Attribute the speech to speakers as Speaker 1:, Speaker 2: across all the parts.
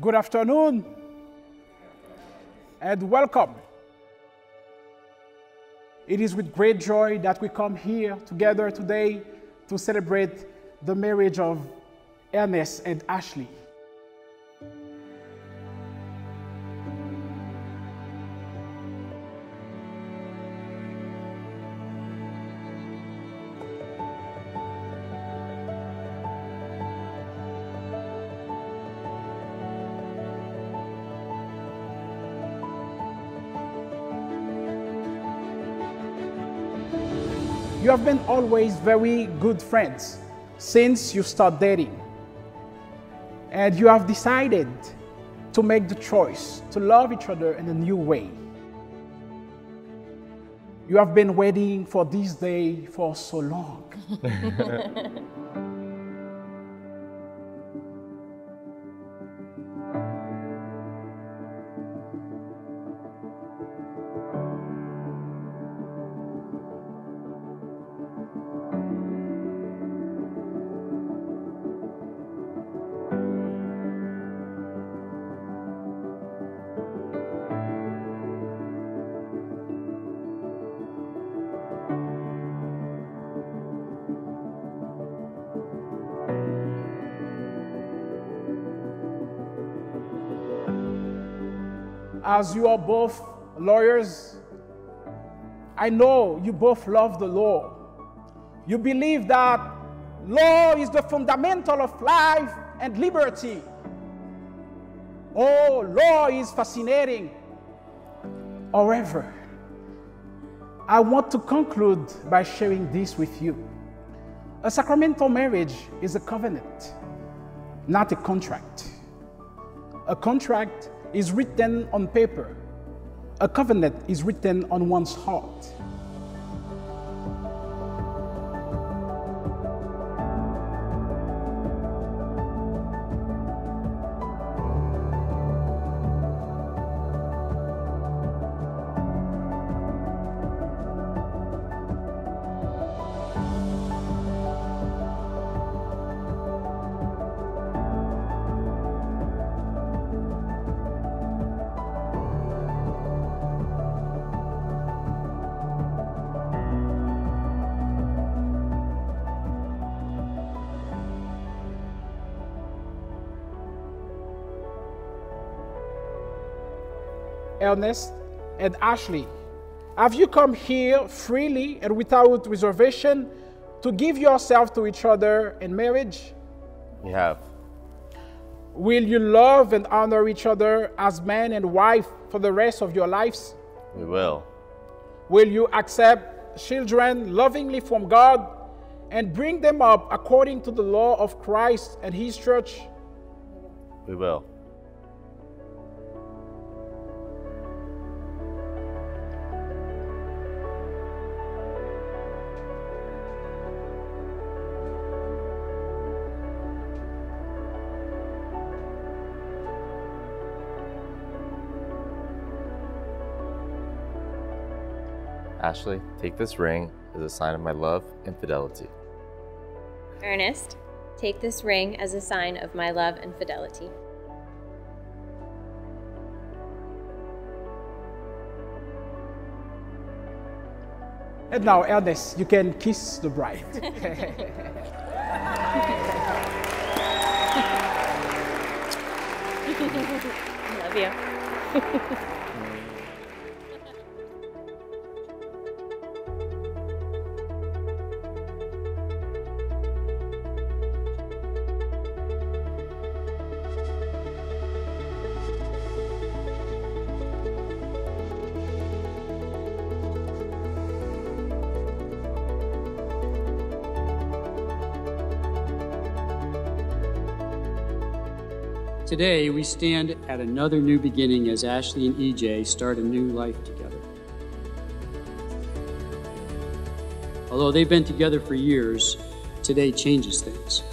Speaker 1: Good afternoon and welcome. It is with great joy that we come here together today to celebrate the marriage of Ernest and Ashley. You have been always very good friends since you start dating. And you have decided to make the choice to love each other in a new way. You have been waiting for this day for so long. as you are both lawyers, I know you both love the law. You believe that law is the fundamental of life and liberty. Oh, law is fascinating. However, I want to conclude by sharing this with you. A sacramental marriage is a covenant, not a contract. A contract is written on paper. A covenant is written on one's heart. Ernest and Ashley, have you come here freely and without reservation to give yourself to each other in marriage?
Speaker 2: We have.
Speaker 1: Will you love and honor each other as man and wife for the rest of your lives?
Speaker 2: We will.
Speaker 1: Will you accept children lovingly from God and bring them up according to the law of Christ and His church?
Speaker 2: We will. Ashley, take this ring as a sign of my love and fidelity.
Speaker 3: Ernest, take this ring as a sign of my love and fidelity.
Speaker 1: And now, Ernest, you can kiss the bride.
Speaker 3: Love you.
Speaker 4: Today, we stand at another new beginning as Ashley and EJ start a new life together. Although they've been together for years, today changes things.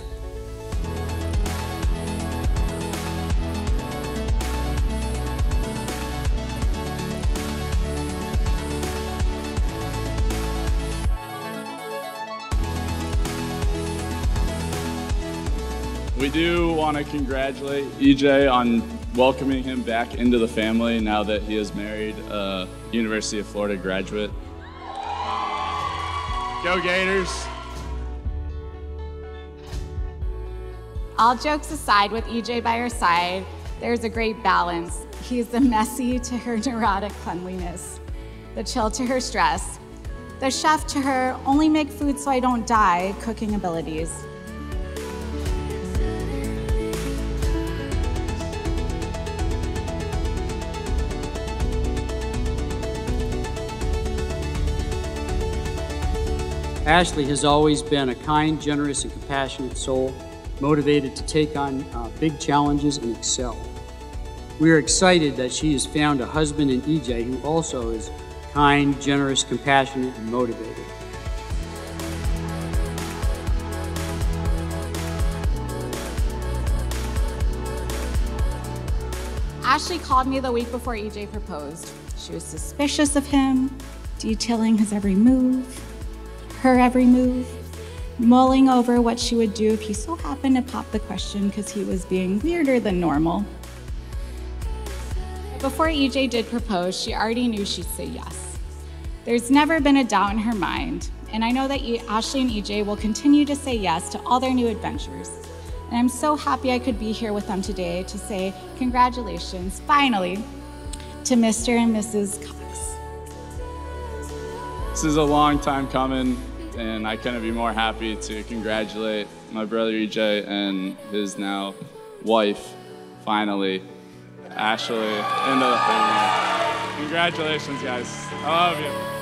Speaker 5: We do want to congratulate EJ on welcoming him back into the family now that he has married a University of Florida graduate. Go Gators!
Speaker 6: All jokes aside, with EJ by her side, there's a great balance. He's the messy to her neurotic cleanliness, the chill to her stress, the chef to her only make food so I don't die cooking abilities.
Speaker 4: Ashley has always been a kind, generous, and compassionate soul, motivated to take on uh, big challenges and excel. We are excited that she has found a husband in EJ who also is kind, generous, compassionate, and motivated.
Speaker 6: Ashley called me the week before EJ proposed. She was suspicious of him, detailing his every move, her every move, mulling over what she would do if he so happened to pop the question because he was being weirder than normal. Before EJ did propose, she already knew she'd say yes. There's never been a doubt in her mind, and I know that Ashley and EJ will continue to say yes to all their new adventures. And I'm so happy I could be here with them today to say congratulations, finally, to Mr. and Mrs. Cox.
Speaker 5: This is a long time coming, and I couldn't be more happy to congratulate my brother EJ and his now wife, finally, Ashley, the family. Congratulations, guys. I love you.